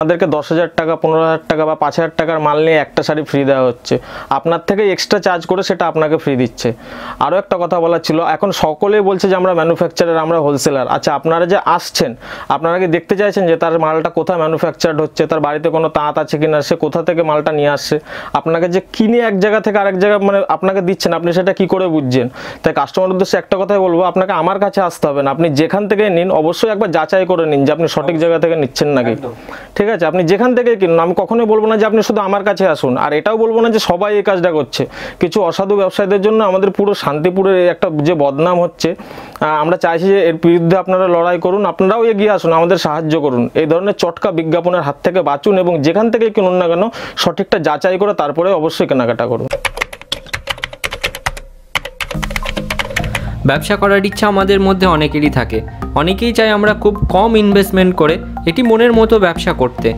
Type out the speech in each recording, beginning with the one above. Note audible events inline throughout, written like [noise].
আমাদেরকে দশ হাজার টাকা পনেরো হাজার টাকা বা পাঁচ হাজার টাকার মাল নিয়ে একটা শাড়ি ফ্রি দেওয়া হচ্ছে। আপনার থেকে এক্সট্রা চার্জ করে সেটা আপনাকে ফ্রি দিচ্ছে। আরও একটা কথা বলার ছিল এখন সকলেই বলছে যে আমরা ম্যানুফ্যাকচারার আমরা হোলসেলার আচ্ছা আপনারা যে আসছেন আপনারা কি দেখতে চাইছেন যে তার মালটা কোথায় ম্যানুফ্যাকচার্ড হচ্ছে তার বাড়িতে কোনো তাঁত আছে কিনা সে কোথা থেকে মালটা নিয়ে আসছে? আপনাকে যে কিনে এক জায়গা থেকে আরেক জায়গা মানে আপনাকে দিচ্ছেন আপনি সেটা কি করে বুঝছেন? তাই কাস্টমার উদ্দেশ্যে একটা কথাই বলব আপনাকে আমার কাছে আসতে হবে না। আপনি যেখান থেকে নিন অবশ্যই একবার যাচাই করে নিন যে আপনি সঠিক জায়গা থেকে নিচ্ছেন নাকি। একদম। ঠিক আছে, আপনি যেখান থেকে কিনুন, আমি কখনোই বলব না যে আপনি শুধু আমার কাছে আসুন, আর এটাও বলব না যে সবাই এই কাজটা করছে। কিছু অসাধু ব্যবসায়ীদের জন্য আমাদের পুরো শান্তিপুরের একটা যে বদনাম হচ্ছে আমরা চাইছি যে এর বিরুদ্ধে আপনারা লড়াই করুন, আপনারাও এগিয়ে আসুন, আমাদের সাহায্য করুন। এই ধরনের চটকা বিজ্ঞাপনের হাত থেকে বাঁচুন এবং যেখান থেকে কিনুন না কেন, সঠিকটা যাচাই করে তারপরে অবশ্যই কেনাকাটা করুন। ব্যবসা করার ইচ্ছা আমাদের মধ্যে অনেকেরই থাকে। অনেকেই চায় আমরা খুব কম ইনভেস্টমেন্ট করে এটি মনের মতো ব্যবসা করতে।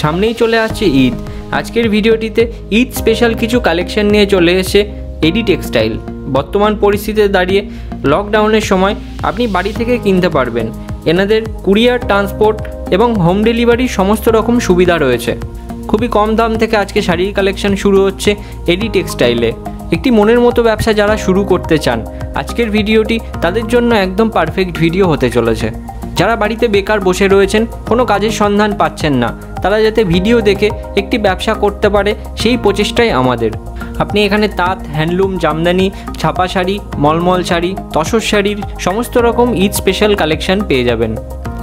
সামনেই চলে আসছে ঈদ। আজকের ভিডিওটিতে ঈদ স্পেশাল কিছু কালেকশন নিয়ে চলে এসে এডি টেক্সটাইল। বর্তমান পরিস্থিতিতে দাঁড়িয়ে লকডাউনের সময় আপনি বাড়ি থেকে কিনতে পারবেন। এনাদের কুরিয়ার ট্রান্সপোর্ট এবং হোম ডেলিভারির সমস্ত রকম সুবিধা রয়েছে। খুবই কম দাম থেকে আজকে শাড়ির কালেকশন শুরু হচ্ছে এডি টেক্সটাইলে। একটি মনের মতো ব্যবসা যারা শুরু করতে চান আজকের ভিডিওটি তাদের জন্য একদম পারফেক্ট ভিডিও হতে চলেছে। যারা বাড়িতে বেকার বসে রয়েছেন, কোনো কাজের সন্ধান পাচ্ছেন না, তারা যাতে ভিডিও দেখে একটি ব্যবসা করতে পারে, সেই প্রচেষ্টাই আমাদের। আপনি এখানে তাঁত, হ্যান্ডলুম, জামদানি, ছাপা শাড়ি, মলমল শাড়ি, তসর শাড়ির সমস্ত রকম ঈদ স্পেশাল কালেকশন পেয়ে যাবেন।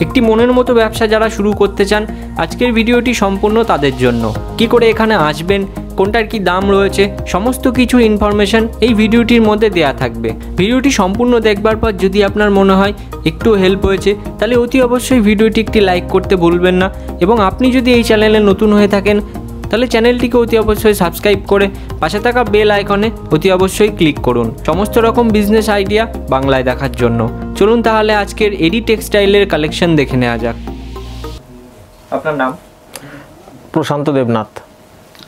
একটি মনের মতো ব্যবসা যারা শুরু করতে চান, আজকের ভিডিওটি সম্পূর্ণ তাদের জন্য। কি করে এখানে আসবেন কোনটার কি দাম রয়েছে সমস্ত কিছু ইনফরমেশন এই ভিডিওটির মধ্যে দেয়া থাকবে। ভিডিওটি সম্পূর্ণ দেখবার পর যদি আপনার মনে হয় একটু হেল্প হয়েছে তাহলে অতি অবশ্যই ভিডিওটি একটি লাইক করতে ভুলবেন না। এবং আপনি যদি এই চ্যানেলে নতুন হয়ে থাকেন তাহলে চ্যানেলটিকে অতি অবশ্যই সাবস্ক্রাইব করে পাশে থাকা বেল আইকনে অতি অবশ্যই ক্লিক করুন। সমস্ত রকম বিজনেস আইডিয়া বাংলায় দেখার জন্য। চলুন তাহলে আজকের এডি টেক্সটাইলের কালেকশন দেখে নেওয়া যাক। আপনার নাম? প্রশান্ত দেবনাথ।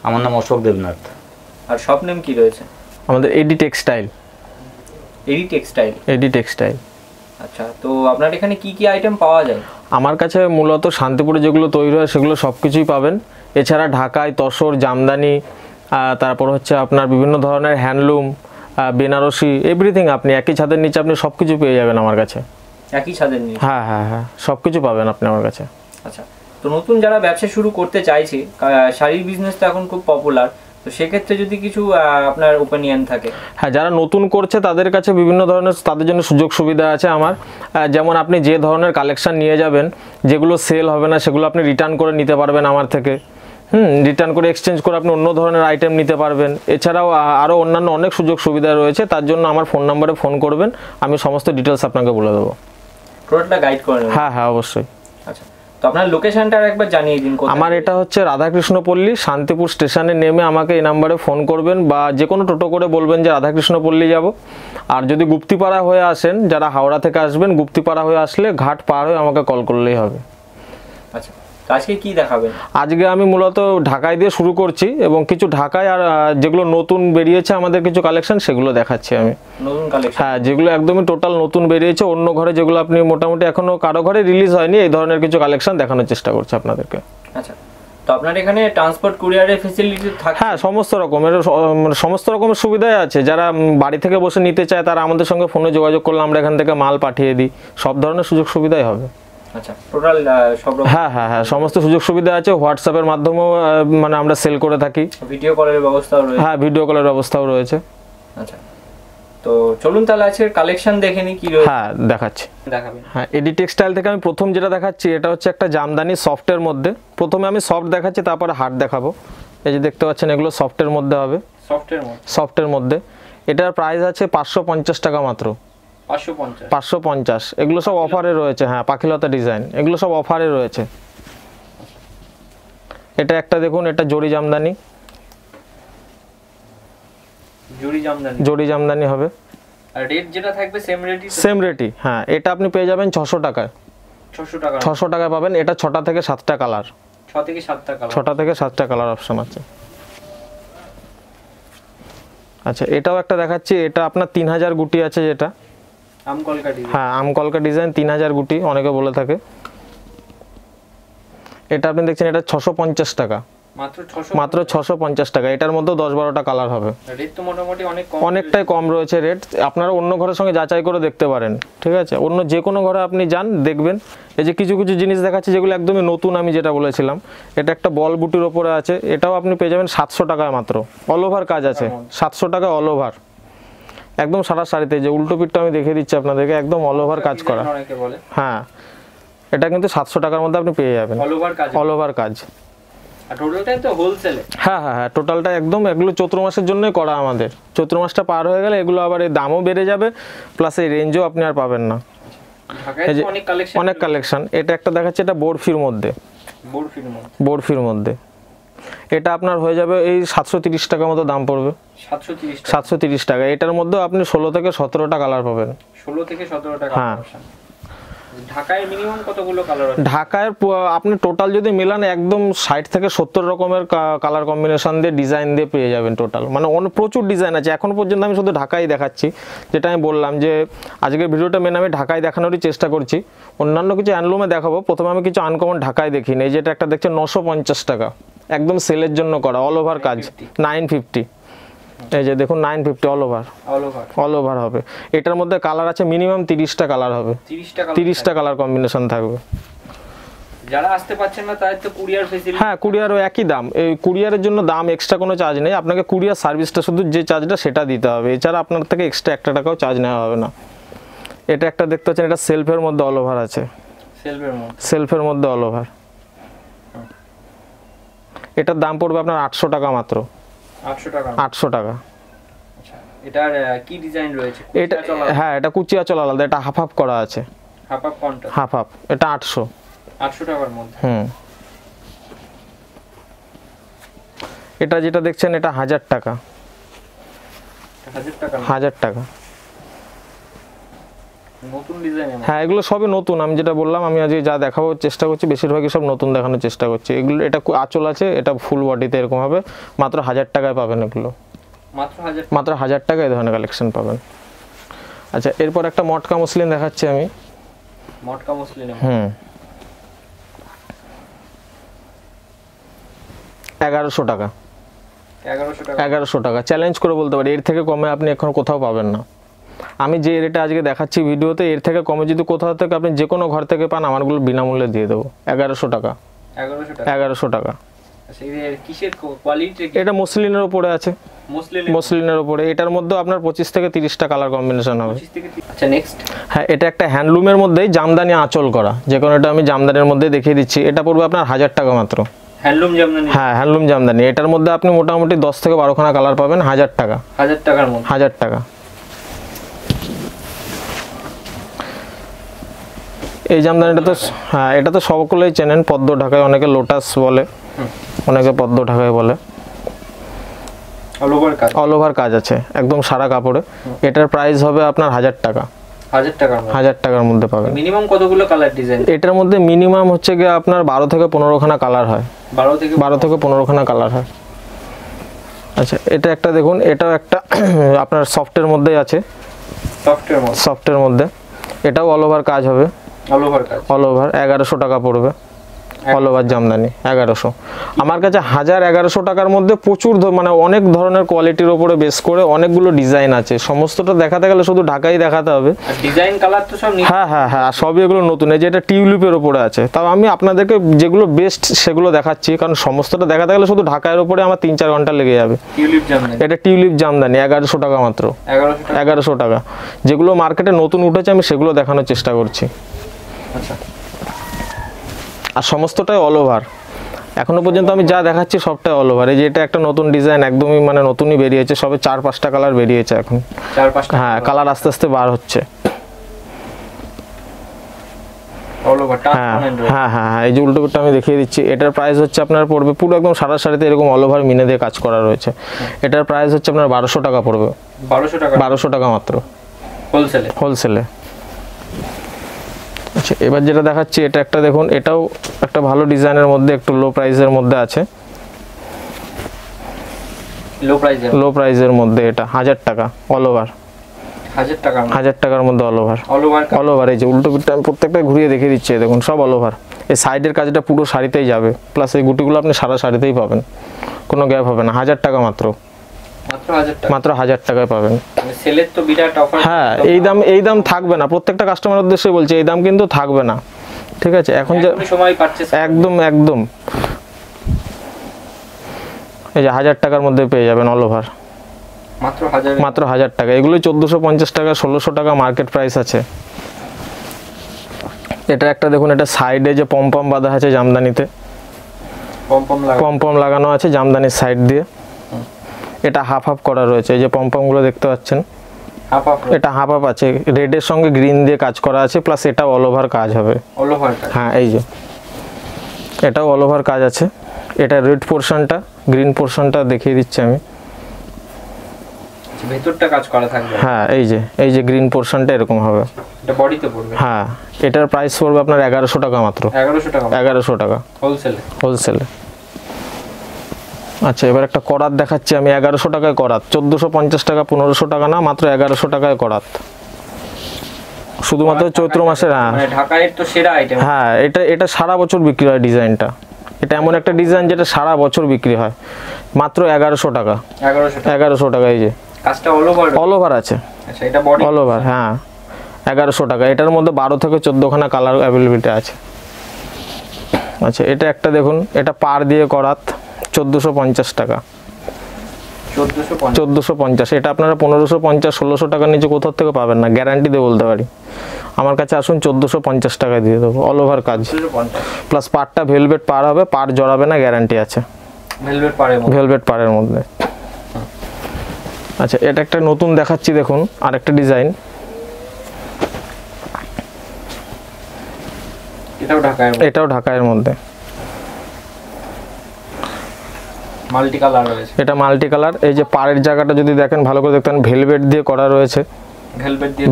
আমার নাম অশোক দেবনাথ। আর শপ নেম কি রয়েছে? আমাদের AD textile AD textile AD textile আচ্ছা তো আপনার এখানে কি কি আইটেম পাওয়া যায়? আমার কাছে মূলত শান্তিপুরে যেগুলো তৈরি হয় সেগুলো সব কিছুই পাবেন। এছাড়া ঢাকায় তসর জামদানি তারপর হচ্ছে আপনার বিভিন্ন ধরনের হ্যান্ডলুম বেনারসি এভরিথিং আপনি একই ছাদের নিচে আপনি সব কিছু পেয়ে যাবেন আমার কাছে। একই ছাদের নিয়ে হ্যাঁ হ্যাঁ হ্যাঁ সব কিছু পাবেন আপনি আমার কাছে। আচ্ছা তো নতুন যারা ব্যবসা শুরু করতে চাইছে শাড়ির বিজনেস তো এখন খুব পপুলার তো সেক্ষেত্রে যদি কিছু আপনার ওপিনিয়ন থাকে। হ্যাঁ যারা নতুন করছে তাদের কাছে বিভিন্ন ধরনের তাদের জন্য সুযোগ সুবিধা আছে আমার। যেমন আপনি যে ধরনের কালেকশন নিয়ে যাবেন যেগুলো সেল হবে না সেগুলো আপনি রিটার্ন করে নিতে পারবেন আমার থেকে। হুম রিটার্ন করে এক্সচেঞ্জ করে আপনি অন্য ধরনের আইটেম নিতে পারবেন। এছাড়াও আরও অন্যান্য অনেক সুযোগ সুবিধা রয়েছে তার জন্য আমার ফোন নাম্বারে ফোন করবেন আমি সমস্ত ডিটেলস আপনাকে বলে দেবো। টোটালটা গাইড করে হ্যাঁ হ্যাঁ অবশ্যই। আচ্ছা। তো আপনার লোকেশনটা একবার জানিয়ে দিন আমার এটা হচ্ছে রাধাকৃষ্ণপল্লী শান্তিপুর স্টেশনে নেমে আমাকে এই নাম্বারে ফোন করবেন বা যে কোনো টোটো করে বলবেন যে রাধাকৃষ্ণপল্লী যাব। আর যদি গুপ্তিপাড়া হয়ে আসেন যারা হাওড়া থেকে আসবেন গুপ্তিপাড়া হয়ে আসলে ঘাট পার হয়ে আমাকে কল করলেই হবে। আচ্ছা। আজকে কি দেখাবেন? আজকে আমি মূলত ঢাকায় দিয়ে শুরু করছি এবং কিছু ঢাকায় আর যেগুলো নতুন বেরিয়েছে আমাদের কিছু কালেকশন সেগুলো দেখাচ্ছি আমি। নতুন কালেকশন হ্যাঁ যেগুলো একদমই টোটাল নতুন বেরিয়েছে। অন্য ঘরে যেগুলো আপনি মোটামুটি এখনও কারও ঘরে রিলিজ হয়নি এই ধরনের কিছু কালেকশন দেখানোর চেষ্টা করছি আপনাদেরকে। আচ্ছা তো আপনার এখানে ট্রান্সপোর্ট কুরিয়ারের ফেসিলিটি থাকে? হ্যাঁ সমস্ত রকমের সমস্ত রকমের সুবিধাই আছে। যারা বাড়ি থেকে বসে নিতে চায় তারা আমাদের সঙ্গে ফোনে যোগাযোগ করলে আমরা এখান থেকে মাল পাঠিয়ে দিই। সব ধরনের সুযোগ সুবিধাই হবে। আচ্ছা হ্যাঁ হ্যাঁ হ্যাঁ সমস্ত সুযোগ সুবিধা আছে হোয়াটসঅ্যাপের মাধ্যমেও মানে আমরা সেল করে থাকি। ভিডিও কলের ব্যবস্থাও রয়েছে? হ্যাঁ ভিডিও কলের ব্যবস্থাও রয়েছে। আচ্ছা তো চলুন তাহলে আজকের কালেকশন দেখে নিই কি রয়েছে। হ্যাঁ দেখাচ্ছি। দেখাবেন। হ্যাঁ এডি টেক্সটাইল থেকে আমি প্রথম যেটা দেখাচ্ছি এটা হচ্ছে একটা জামদানি সফটের মধ্যে। প্রথমে আমি সফট দেখাচ্ছি তারপরে হার্ড দেখাবো। এই যে দেখতে পাচ্ছেন এগুলো সফটের মধ্যে হবে। সফটের মধ্যে। সফটের মধ্যে। এটার প্রাইস আছে পাঁচশো পঞ্চাশ টাকা মাত্র। পাঁচশো পঞ্চাশ। এগুলো সব অফারে রয়েছে হ্যাঁ পাখিলতা ডিজাইন। এগুলো সব অফারে রয়েছে। এটা একটা দেখুন এটা জরি জামদানি। জুড়ি জামদানি। হবে। আর রেট যেটা থাকবে সেম রেটই সেম রেটই হ্যাঁ এটা আপনি পেয়ে যাবেন ছশো টাকায়। ছশো টাকা। ছশো টাকায় পাবেন এটা ছটা থেকে সাতটা কালার। ছ থেকে সাতটা কালার। ছটা থেকে সাতটা কালার অপশন আছে। আচ্ছা এটাও একটা দেখাচ্ছি এটা আপনার তিন হাজার গুটি আছে যেটা। হ্যাঁ আমকলকা ডিজাইন তিন হাজার গুটি অনেকে বলে থাকে। এটা আপনি দেখছেন এটা ছশো পঞ্চাশ টাকা। মাত্র ছশো পঞ্চাশ টাকা। এটার মধ্যেও দশ বারোটা কালার হবে। মোটামুটি অনেক অনেকটাই কম রয়েছে রেট আপনারা অন্য ঘরের সঙ্গে যাচাই করে দেখতে পারেন ঠিক আছে? অন্য যে কোনো ঘরে আপনি যান দেখবেন। এই যে কিছু কিছু জিনিস দেখাচ্ছে যেগুলো একদমই নতুন আমি যেটা বলেছিলাম। এটা একটা বল বুটির ওপরে আছে। এটাও আপনি পেয়ে যাবেন সাতশো টাকায় মাত্র। অল ওভার কাজ আছে। সাতশো টাকা অল ওভার একদম সারা শাড়িতে যে উল্টো পিঠটা আমি দেখিয়ে দিচ্ছি আপনাদেরকে একদম অল ওভার কাজ করা। হ্যাঁ। এটা কিন্তু সাতশো টাকার মধ্যে আপনি পেয়ে যাবেন। অল ওভার কাজ। হ্যাঁ হ্যাঁ হ্যাঁ টোটালটা একদম এগুলো চৈত্র মাসের জন্যই করা আমাদের। চৈত্র মাসটা পার হয়ে গেলে এগুলো আবার এই দামও বেড়ে যাবে প্লাস এই রেঞ্জও আপনি আর পাবেন না। অনেক কালেকশন এটা একটা দেখাচ্ছে এটা বরফির মধ্যে। বরফির মধ্যে। এটা আপনার হয়ে যাবে এই সাতশো তিরিশ টাকার মতো দাম পড়বে। সাতশো তিরিশ টাকা। এটার মধ্যেও আপনি ষোলো থেকে সতেরোটা কালার পাবেন। ষোলো থেকে সতেরো টাকা হ্যাঁ। ঢাকায় মিনিমাম কতগুলো কালার আছে? ঢাকায় আপনি টোটাল যদি মিলান একদম ষাট থেকে সত্তর রকমের কালার কম্বিনেশন দিয়ে ডিজাইন দিয়ে পেয়ে যাবেন টোটাল মানে অনেক প্রচুর ডিজাইন আছে। এখন পর্যন্ত আমি শুধু ঢাকাই দেখাচ্ছি। যেটা আমি বললাম যে আজকের ভিডিওটা মেন আমি ঢাকায় দেখানোরই চেষ্টা করছি। অন্যান্য কিছু অ্যানলুমে দেখাবো। প্রথমে আমি কিছু আনকমন ঢাকায় দেখিনি। এই যেটা একটা দেখছে নশো পঞ্চাশ টাকা। একদম সেলের জন্য করা অল ওভার কাজ। নাইন ফিফটি এই যে দেখুন nine fifty all over all over হবে। এটার মধ্যে কালার আছে মিনিমাম তিরিশটা কালার হবে। তিরিশটা কালার কম্বিনেশন থাকবে। যারা আসতে পারছেন না তাদের তো কুরিয়ার ফেসিলিটি হ্যাঁ কুরিয়ারও একই দাম। এই কুরিয়ারের জন্য দাম এক্সট্রা কোনো চার্জ নেই। আপনাকে কুরিয়ার সার্ভিসটা শুধু যে চার্জটা সেটা দিতে হবে। এছাড়া আপনার থেকে এক্সট্রা একটা টাকাও চার্জ নেওয়া হবে না। এটা একটা দেখতে পাচ্ছেন এটা সেলফের মধ্যে অল ওভার আছে। সেলফের মধ্যে। সেলফের মধ্যে অল ওভার এটার দাম পড়বে আপনার আটশো টাকা মাত্র। আটশো টাকা। আটশো টাকা। আচ্ছা এটার কি ডিজাইন রয়েছে? এটা হ্যাঁ এটা কুচিয়া চল আলাদা এটা হাফ হাফ করা আছে। হাফ হাফ কন্টা? হাফ হাফ এটা আটশো। আটশো টাকার মধ্যে? হুম। এটা যেটা দেখছেন এটা হাজার টাকা। হাজার টাকার মধ্যে। হাজার টাকা। নতুন ডিজাইন হ্যাঁ এগুলো সবই নতুন। আমি যেটা বললাম আমি আজকে যা দেখাবো চেষ্টা করছি বেশিরভাগই সব নতুন দেখানোর চেষ্টা করছি। এগুলো এটা আঁচল আছে এটা ফুল বডিতে এরকম হবে। মাত্র হাজার টাকায় পাবেন এগুলো। মাত্র হাজার মাত্র হাজার টাকায় এই ধরনের কালেকশন পাবেন। আচ্ছা এরপর একটা মটকা মুসলিম দেখাচ্ছি আমি। মটকা মুসলিম হুম। এগারোশো টাকা। এগারোশো টাকা। এগারোশো টাকা। চ্যালেঞ্জ করে বলতে পারি এর থেকে কমে আপনি এখন কোথাও পাবেন না। আমি যে রেটে আজকে দেখাচ্ছি ভিডিওতে এর থেকে কমে যদি কোথাও থেকে আপনি যে কোনো ঘর থেকে পান আমারগুলো বিনামূল্যে দিয়ে দেবো। এগারোশো টাকা। এগারোশো টাকা? আচ্ছা এটা মুসলিনের ওপরে আছে। মুসলিনের ওপরে এটার মধ্যেও আপনার পঁচিশ থেকে তিরিশটা কালার কম্বিনেশন হবে। আচ্ছা হ্যাঁ এটা একটা হ্যান্ডলুমের মধ্যেই জামদানি আঁচল করা। যে কোনো এটা আমি জামদানির মধ্যে দেখিয়ে দিচ্ছি। এটা পড়বে আপনার হাজার টাকা মাত্র। হ্যান্ডলুম জামদানি? হ্যাঁ হ্যান্ডলুম জামদানি। এটার মধ্যে আপনি মোটামুটি দশ থেকে বারোখানা কালার পাবেন হাজার টাকা। হাজার টাকার হাজার টাকা। এই জামদানিটা তো হ্যাঁ এটা তো সকলেই চেনেন পদ্ম ঢাকায় অনেকে লোটাস বলে অনেকে পদ্ম ঢাকায় বলে। অল ওভার কাজ। অল ওভার কাজ আছে একদম সারা কাপড়ে। এটার প্রাইস হবে আপনার হাজার টাকা। হাজার টাকার মধ্যে। মধ্যে পাবেন। মিনিমাম কতগুলো কালার ডিজাইন এটার মধ্যে মিনিমাম হচ্ছে গিয়ে আপনার বারো থেকে পনেরোখানা কালার হয়। বারো থেকে বারো থেকে পনেরোখানা কালার হয়। আচ্ছা এটা একটা দেখুন এটাও একটা [clears throat] আপনার সফটের মধ্যেই আছে। সফটের মধ্যে। এটাও অল ওভার কাজ হবে। অল ওভার এগারোশো টাকা পড়বে। অল ওভার জামদানি এগারোশো। আমার কাছে হাজার এগারোশো টাকার মধ্যে প্রচুর মানে অনেক ধরনের কোয়ালিটির ওপরে বেস করে অনেকগুলো ডিজাইন আছে। সমস্তটা দেখাতে গেলে শুধু ঢাকাই দেখাতে হবে। ডিজাইন কালার তো সব হ্যাঁ হ্যাঁ হ্যাঁ আর সবই এগুলো নতুন। এই যে এটা টিউলিপের ওপরে আছে। তাও আমি আপনাদেরকে যেগুলো বেস্ট সেগুলো দেখাচ্ছি কারণ সমস্তটা দেখাতে গেলে শুধু ঢাকায়ের ওপরে আমার তিন চার ঘণ্টা লেগে যাবে। টিউলিপ জামদানি। এটা টিউলিপ জামদানি এগারোশো টাকা মাত্র। এগারোশো টাকা। যেগুলো মার্কেটে নতুন উঠেছে আমি সেগুলো দেখানোর চেষ্টা করছি। আর সমস্তটাই অল ওভার এখনও পর্যন্ত আমি যা দেখাচ্ছি সবটাই অল ওভার এই যে এটা একটা নতুন ডিজাইন একদমই মানে নতুনই বেরিয়েছে সবে চার পাঁচটা কালার বেরিয়েছে এখন। চার পাঁচটা হ্যাঁ কালার আস্তে আস্তে বার হচ্ছে। হ্যাঁ হ্যাঁ হ্যাঁ হ্যাঁ এই যে উল্টো আমি দেখিয়ে দিচ্ছি। এটার প্রাইস হচ্ছে আপনার পড়বে পুরো একদম সারা সারিতে এরকম অল ওভার মিনে দিয়ে কাজ করা রয়েছে। এটার প্রাইস হচ্ছে আপনার বারোশো টাকা পড়বে। বারোশো টাকা। বারোশো টাকা মাত্র। হোলসেলে হোলসেলে আচ্ছা এবার যেটা দেখাচ্ছি এটা একটা দেখুন এটাও একটা ভালো ডিজাইনের মধ্যে একটু লো প্রাইসের মধ্যে আছে। লো প্রাইসে লো প্রাইসের মধ্যে এটা হাজার টাকা অল ওভার হাজার টাকার মধ্যে? All over all over all over এই যে উল্টো পিঠটা আমি প্রত্যেকটা ঘুরিয়ে দেখিয়ে দিচ্ছি দেখুন সব অল ওভার এই সাইডের কাজটা পুরো শাড়িতেই যাবে প্লাস এই গুটিগুলো আপনি সারা শাড়িতেই পাবেন কোনো গ্যাপ হবে না হাজার টাকা মাত্র। মাত্র হাজার টাকায় পাবেন। মানে হ্যাঁ এই দাম এই দাম থাকবে না। প্রত্যেকটা কাস্টমার উদ্দেশ্যে বলছি এই দাম কিন্তু থাকবে না। ঠিক আছে এখন যে একদম একদম। এই যে হাজার টাকার মধ্যে পেয়ে যাবেন অল ওভার মাত্র হাজার টাকা। এগুলো চোদ্দোশো পঞ্চাশ টাকা ষোলোশো টাকা মার্কেট প্রাইস আছে। এটা একটা দেখুন এটা সাইডে যে পম্পম বাঁধা আছে জামদানিতে। পম পম পম্পম লাগানো আছে জামদানির সাইড দিয়ে। এটা হাফ হাফ করা রয়েছে এই যে পম্পমগুলো দেখতে পাচ্ছেন। এটা হাফ হাফ আছে রেডের সঙ্গে গ্রিন দিয়ে কাজ করা আছে প্লাস এটা অল ওভার কাজ হবে। হ্যাঁ এই যে। এটাও অল ওভার কাজ আছে। এটা রেড পোর্শনটা গ্রিন পোর্শনটা দেখিয়ে দিচ্ছি আমি। ভেতরটা কাজ করা থাকবে। হ্যাঁ এই যে এই যে গ্রিন পোর্শনটা এরকম হবে। এটা বডিতে পড়বে? হ্যাঁ এটার প্রাইস পড়বে আপনার এগারোশো টাকা মাত্র। এগারোশো টাকা এগারোশো টাকা। হোলসেলে হোলসেলে আচ্ছা এবার একটা করাত দেখাচ্ছি আমি এগারোশো টাকায় করাত। চোদ্দোশো পঞ্চাশ টাকা পনেরোশো টাকা না মাত্র এগারোশো টাকায় করাত। শুধুমাত্র চৈত্র মাসের হ্যাঁ। মানে তো সেরা আইটেম হ্যাঁ এটা এটা সারা বছর বিক্রি হয় ডিজাইনটা। এটা এমন একটা ডিজাইন যেটা সারা বছর বিক্রি হয়। মাত্র এগারোশো টাকা। এগারোশো টাকা। এগারোশো টাকা এই যে। কাজটা অল ওভার অল ওভার আছে। আচ্ছা এটা বডি অল ওভার হ্যাঁ। এগারোশো টাকা। এটার মধ্যে বারো থেকে চোদ্দোখানা কালার অ্যাভেলেবিলিটি আছে। আচ্ছা এটা একটা দেখুন এটা পার দিয়ে করাত। চোদ্দোশো পঞ্চাশ টাকা। চোদ্দোশো পঞ্চাশ। এটা আপনারা পনেরোশো পঞ্চাশ ষোলোশো টাকার নিচে কোথাও থেকে পাবেন না গ্যারান্টি দিয়ে বলতে পারি। আমার কাছে আসুন চোদ্দোশো পঞ্চাশ টাকা দিয়ে দেবো অল ওভার কাজ। প্লাস পারটা ভেলভেট পার হবে পার জড়াবে না গ্যারান্টি আছে। ভেলভেট পারে ভেলভেট পারের মধ্যে। আচ্ছা এটা একটা নতুন দেখাচ্ছি দেখুন আরেকটা ডিজাইন এটাও ঢাকায় এটাও ঢাকায়ের মধ্যে। মাল্টি কালার রয়েছে। এটা মাল্টি কালার। এই যে পাড়ের জায়গাটা যদি দেখেন ভালো করে দেখতেন ভেলভেট দিয়ে করা রয়েছে।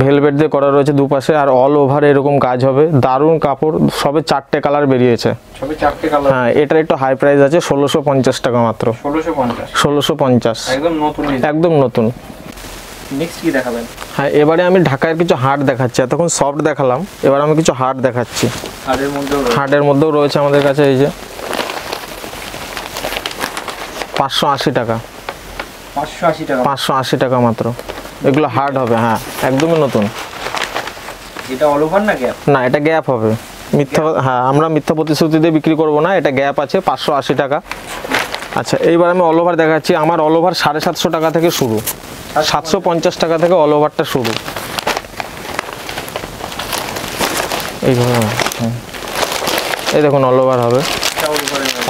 ভেলভেট দিয়ে করা। রয়েছে দুপাশে আর অল ওভার এরকম কাজ হবে। দারুণ কাপড় সবে চারটে কালার বেরিয়েছে। সবই চারটে কালার। হ্যাঁ এটার একটু হাই প্রাইস আছে ষোলোশো পঞ্চাশ টাকা মাত্র। ষোলোশো পঞ্চাশ। একদম নতুন একদম নতুন। নেক্সট কি দেখাবেন? হ্যাঁ এবারে আমি ঢাকায় কিছু হাট দেখাচ্ছি। এতক্ষণ সফট দেখালাম এবার আমি কিছু হাট দেখাচ্ছি। হাটের মধ্যেও রয়েছে আমাদের কাছে এই যে। পাঁচশো আশি টাকা। পাঁচশো আশি টাকা। পাঁচশো আশি টাকা মাত্র। এগুলো হার্ড হবে হ্যাঁ একদমই নতুন। এটা অল ওভার না গ্যাপ না এটা গ্যাপ হবে। মিথ্যা হ্যাঁ আমরা মিথ্যা প্রতিশ্রুতি দিয়ে বিক্রি করব না এটা গ্যাপ আছে পাঁচশো আশি টাকা। আচ্ছা এইবার আমি অল ওভার দেখাচ্ছি আমার অল ওভার সাড়ে সাতশো টাকা থেকে শুরু। সাতশো পঞ্চাশ। টাকা থেকে অল ওভারটা শুরু। এইভাবে হুম। এই দেখুন অল ওভার হবে।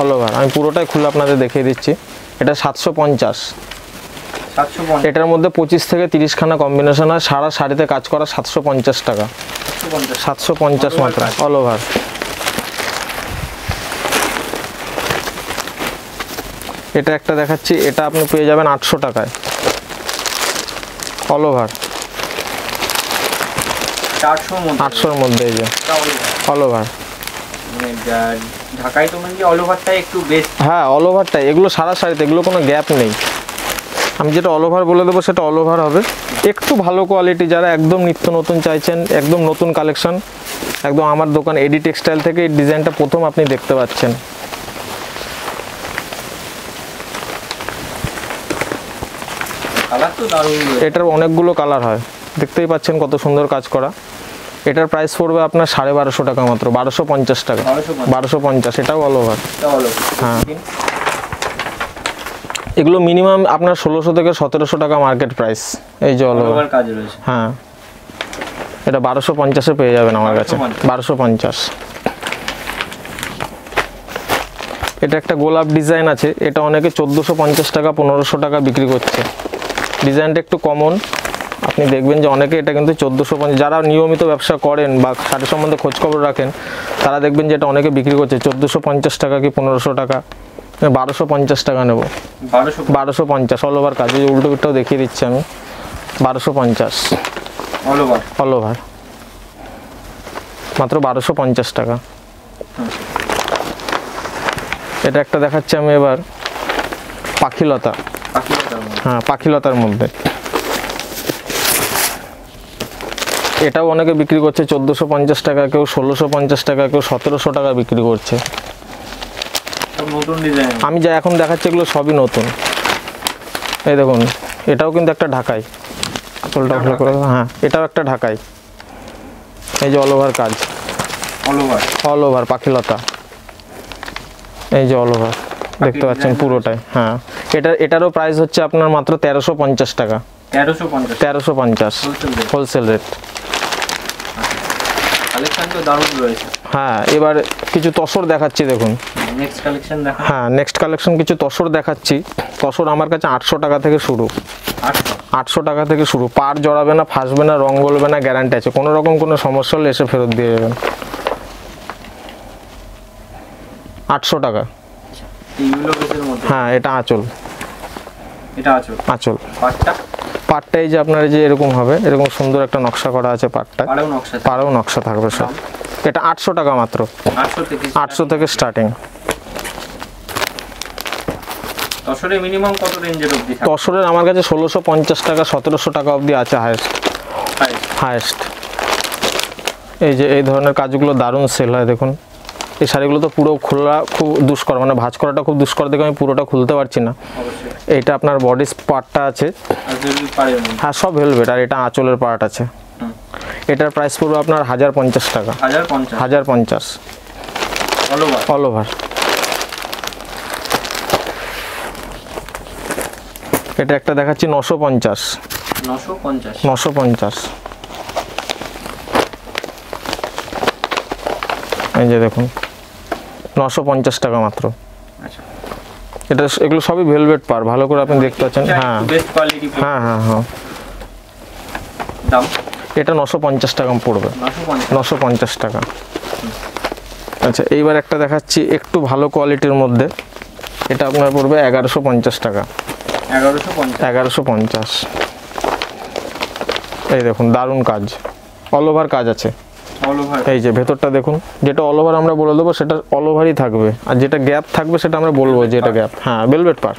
অল ওভার আমি পুরোটাই খুলে আপনাদের দেখিয়ে দিচ্ছি। এটা সাতশো পঞ্চাশ। এটার মধ্যে পঁচিশ থেকে তিরিশখানা কম্বিনেশন হয় সারা শাড়িতে কাজ করা সাতশো পঞ্চাশ টাকা। সাতশো পঞ্চাশ। মাত্র। অল ওভার এটা একটা দেখাচ্ছি এটা আপনি পেয়ে যাবেন আটশো টাকায়। অল ওভার আটশোর মধ্যে। এই যে। অল ওভার ঢাকায় তো মানে অল ওভারটাই একটু বেস্ট হ্যাঁ অল ওভারটাই এগুলো সারা শাড়িতে এগুলো কোনো গ্যাপ নেই। আমি যেটা অল ওভার বলে দেবো সেটা অল ওভার হবে। একটু ভালো কোয়ালিটি যারা একদম নিত্য নতুন চাইছেন একদম নতুন কালেকশন একদম আমার দোকান এডি টেক্সটাইল থেকে এই ডিজাইনটা প্রথম আপনি দেখতে পাচ্ছেন। এটার অনেকগুলো কালার হয়। দেখতেই পাচ্ছেন কত সুন্দর কাজ করা। এটার প্রাইস পড়বে আপনার সাড়ে বারোশো টাকা মাত্র বারোশো পঞ্চাশ টাকা। বারোশো পঞ্চাশ। এটাও অল ওভার। হ্যাঁ। এগুলো মিনিমাম আপনার ষোলোশো থেকে সতেরোশো টাকা মার্কেট প্রাইস এই যে অল ওভার হ্যাঁ। এটা বারোশো পঞ্চাশে পেয়ে যাবেন আমার কাছে। বারোশো পঞ্চাশ। এটা একটা গোলাপ ডিজাইন আছে। এটা অনেকে চোদ্দোশো পঞ্চাশ টাকা পনেরোশো টাকা বিক্রি করছে। ডিজাইনটা একটু কমন আপনি দেখবেন যে অনেকে এটা কিন্তু চোদ্দোশো পঞ্চাশ যারা নিয়মিত ব্যবসা করেন বা শাড়ি সম্বন্ধে খোঁজখবর রাখেন তারা দেখবেন যে এটা অনেকে বিক্রি করছে। চোদ্দোশো পঞ্চাশ টাকা কি পনেরোশো টাকা? বারোশো পঞ্চাশ টাকা নেব। বারোশো পঞ্চাশ। অল ওভার কাজ। উল্টো পিঠটাও দেখিয়ে দিচ্ছি আমি। বারোশো পঞ্চাশ। অল ওভার অল ওভার মাত্র বারোশো পঞ্চাশ টাকা। এটা একটা দেখাচ্ছি আমি এবার। পাখিলতা। হ্যাঁ পাখিলতার মধ্যে। এটাও অনেকে বিক্রি করছে চোদ্দোশো পঞ্চাশ টাকা কেউ ষোলোশো পঞ্চাশ টাকা কেউ সতেরোশো টাকা বিক্রি করছে। আমি যা এখন দেখাচ্ছি এগুলো সবই নতুন। এই দেখুন এটাও কিন্তু একটা ঢাকাই। আঁচলটা ভালো করে হ্যাঁ এটাও একটা ঢাকাই। এই যে অল ওভার কাজ। অল ওভার পাখিলতা। এই যে অল ওভার দেখতে পাচ্ছেন পুরোটাই। হ্যাঁ এটা এটারও প্রাইস হচ্ছে আপনার মাত্র তেরোশো পঞ্চাশ টাকা। তেরোশো পঞ্চাশ। হোলসেল রেট হোলসেল রেট হ্যাঁ এবার কিছু তসর দেখাচ্ছি দেখুন। হ্যাঁ নেক্সট কালেকশন কিছু তসর দেখাচ্ছি। তসর আমার কাছে আটশো টাকা থেকে শুরু। আটশো? টাকা থেকে শুরু। পার জড়াবে না ফাঁসবে না রং গলবে না গ্যারান্টি আছে। কোনো রকম কোনো সমস্যা হলে এসে ফেরত দিয়ে যাবেন। আটশো টাকা। মধ্যে? হ্যাঁ এটা আঁচল। এটা আঁচল। পাটটা? পাটটা এই যে আপনার যে এরকম হবে এরকম সুন্দর একটা নকশা করা আছে পাটটা পাড়েও নকশা থাকবে সব। এটা আটশো টাকা মাত্র। আটশো থেকে স্টার্টিং তসরের আমার কাছে ষোলোশো পঞ্চাশ টাকা সতেরোশো টাকা অবধি আছে হায়েস্ট হায়েস্ট এই যে এই ধরনের কাজগুলো দারুণ সেল হয় দেখুন। এই শাড়িগুলো তো পুরো খোলা খুব দুষ্কর মানে ভাঁজ করাটা খুব দুষ্কর দেখে আমি পুরোটা খুলতে পারছি না। এইটা আপনার বডি পার্টটা আছে। হ্যাঁ সব ভেলভেট আর এটা আঁচলের পার্ট আছে। এটার প্রাইস পড়বে আপনার হাজার পঞ্চাশ টাকা। হাজার পঞ্চাশ? অল ওভার এটা একটা দেখাচ্ছি নশো পঞ্চাশ। নশো পঞ্চাশ। নশো পঞ্চাশ। এই যে দেখুন নশো পঞ্চাশ টাকা মাত্র। আচ্ছা। এটা এগুলো সবই ভেলভেট পার ভালো করে আপনি দেখতে পাচ্ছেন। হ্যাঁ। বেস্ট কোয়ালিটি হ্যাঁ হ্যাঁ হ্যাঁ। দাম? এটা নশো পঞ্চাশ টাকা পড়বে। নশো পঞ্চাশ। টাকা। আচ্ছা এইবার একটা দেখাচ্ছি একটু ভালো কোয়ালিটির মধ্যে। এটা আপনার পড়বে এগারোশো পঞ্চাশ টাকা। এগারোশো পঞ্চাশ। এই দেখুন দারুণ কাজ। অল ওভার কাজ আছে। এই যে ভেতরটা দেখুন যেটা অল ওভার আমরা বলে দেবো সেটা অল ওভারই থাকবে। আর যেটা গ্যাপ থাকবে সেটা আমরা বলব যে এটা গ্যাপ হ্যাঁ বেলভেট পার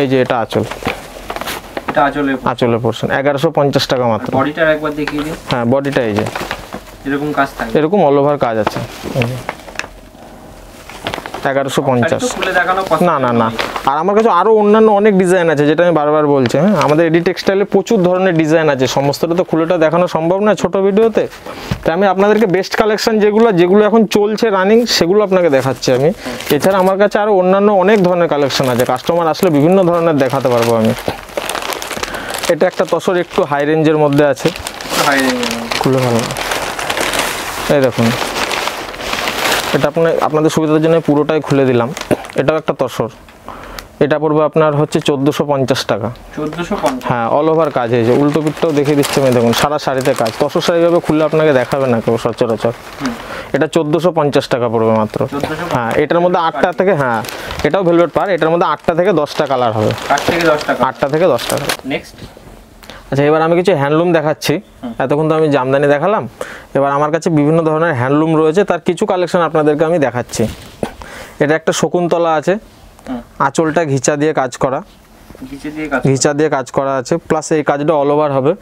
এই যে এটা আঁচল। আঁচলের পোর্শন এগারোশো পঞ্চাশ টাকা মাত্র। বডিটার একবার দেখিয়ে দিন। হ্যাঁ বডিটা এই যে। এরকম কাজ থাকে এরকম অল ওভার কাজ আছে। এগারোশো পঞ্চাশ। না না না। আর আমার কাছে আরও অন্যান্য অনেক ডিজাইন আছে যেটা আমি বারবার বলছি হ্যাঁ? আমাদের এডি টেক্সটাইলে প্রচুর ধরনের ডিজাইন আছে। সমস্তটা তো খুলেটা দেখানো সম্ভব না ছোট ভিডিওতে। তাই আমি আপনাদেরকে বেস্ট কালেকশন যেগুলো যেগুলো এখন চলছে রানিং সেগুলো আপনাকে দেখাচ্ছি আমি। এছাড়া আমার কাছে আরও অন্যান্য অনেক ধরনের কালেকশন আছে। কাস্টমার আসলে বিভিন্ন ধরনের দেখাতে পারব আমি। এটা একটা তসর একটু হাই রেঞ্জের মধ্যে আছে। হাই রেঞ্জের খুলে ভালো। এই দেখুন। এটা আপনার আপনাদের সুবিধার জন্য পুরোটাই খুলে দিলাম। এটাও একটা তসর। এটা পড়বে আপনার হচ্ছে চোদ্দোশো পঞ্চাশ টাকা। হ্যাঁ অল ওভার কাজ হয়েছে উল্টো পিঠটাও দেখিয়ে দিচ্ছে আমি দেখুন সারা শাড়িতে কাজ। তসর শাড়িভাবে খুললে আপনাকে দেখাবে না কেউ সচরাচর। এটা চোদ্দোশো পঞ্চাশ টাকা পড়বে মাত্র। হ্যাঁ এটার মধ্যে আটটা থেকে হ্যাঁ এটাও ভেলভেট পার এটার মধ্যে আটটা থেকে দশটা কালার হবে। আটটা থেকে দশটা নেক্সট আচ্ছা এবার আমি কিছু হ্যান্ডলুম দেখাচ্ছি। এতক্ষণ তো আমি জামদানি দেখালাম। এবার আমার কাছে বিভিন্ন ধরনের হ্যান্ডলুম রয়েছে তার কিছু কালেকশন আপনাদেরকে আমি দেখাচ্ছি। এটা একটা শকুন্তলা আছে। আঁচলটা ঘিচা দিয়ে কাজ করা। ঘিচা দিয়ে কাজ করা। আছে। প্লাস এই কাজটা অল ওভার হবে।